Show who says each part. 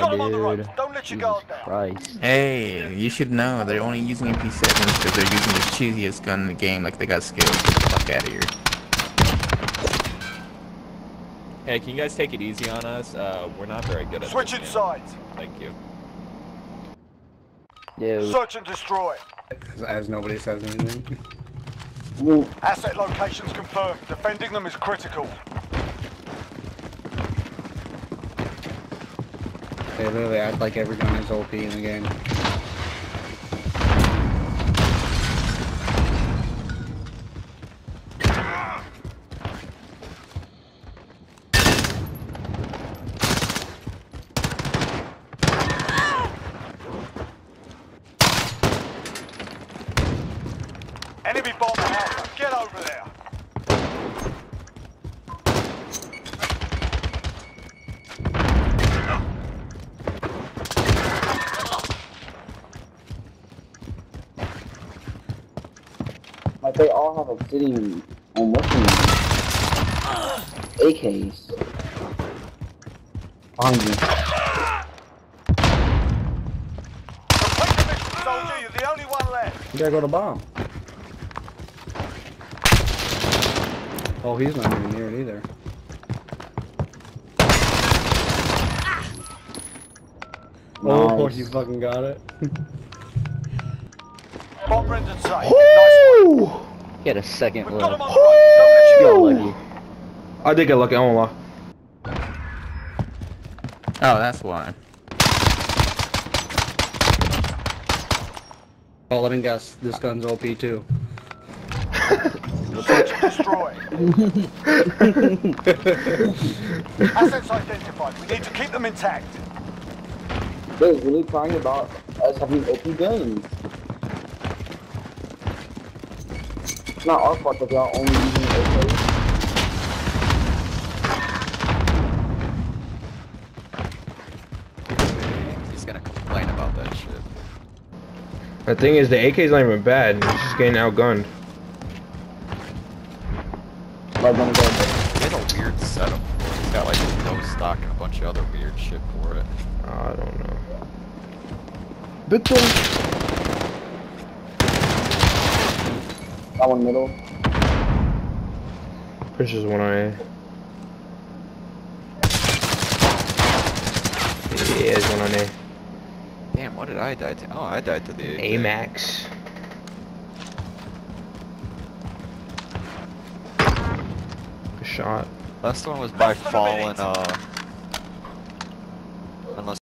Speaker 1: Got him on the
Speaker 2: dude.
Speaker 1: Don't let your
Speaker 2: Jesus
Speaker 1: guard down.
Speaker 2: Christ.
Speaker 3: Hey, you should know they're only using MP7s because they're using the cheesiest gun in the game like they got skills. Get the fuck out of here.
Speaker 4: Hey, can you guys take it easy on us? Uh, we're not very good at
Speaker 1: Switching
Speaker 4: this game.
Speaker 1: sides.
Speaker 4: Thank you.
Speaker 2: Dude.
Speaker 1: Search and destroy.
Speaker 5: As nobody says anything.
Speaker 1: Asset locations confirmed. Defending them is critical.
Speaker 5: They literally act like every gun is OP in the game.
Speaker 1: Enemy alpha. Get over there.
Speaker 6: Like they all have a sitting on what's AKs. Behind you.
Speaker 1: Complete the mission, soldier. You're the only one left.
Speaker 5: You gotta go to bomb. Oh, he's not even near it either. Oh,
Speaker 6: Nice.
Speaker 5: you fucking got it.
Speaker 1: Bomb rendered safe. Nice one.
Speaker 2: Get a second
Speaker 1: We've got him on the road. Don't let your
Speaker 2: Yo,
Speaker 1: guard down.
Speaker 2: lucky.
Speaker 7: I did get lucky, I won't lie.
Speaker 3: Oh, that's why.
Speaker 5: Oh, let me guess. This gun's OP too.
Speaker 1: Search and destroy. Assets identified. We need to keep them intact.
Speaker 6: They're really crying about us having OP guns. It's not our fault that they are only using AKs.
Speaker 8: He's gonna complain about that shit.
Speaker 7: The thing is, the AK's not even bad, it's just getting outgunned.
Speaker 6: Like one of those.
Speaker 8: He has a weird setup. He's got like no stock and a bunch of other weird shit for it.
Speaker 7: I don't know.
Speaker 6: That one middle.
Speaker 7: Pushes one eye. Yeah, there's one on there.
Speaker 8: Damn, what did I die to? Oh, I died to the
Speaker 7: AMAX. Good shot.
Speaker 8: Last one was by
Speaker 1: Less than a
Speaker 8: fallen,
Speaker 1: minute.
Speaker 8: uh,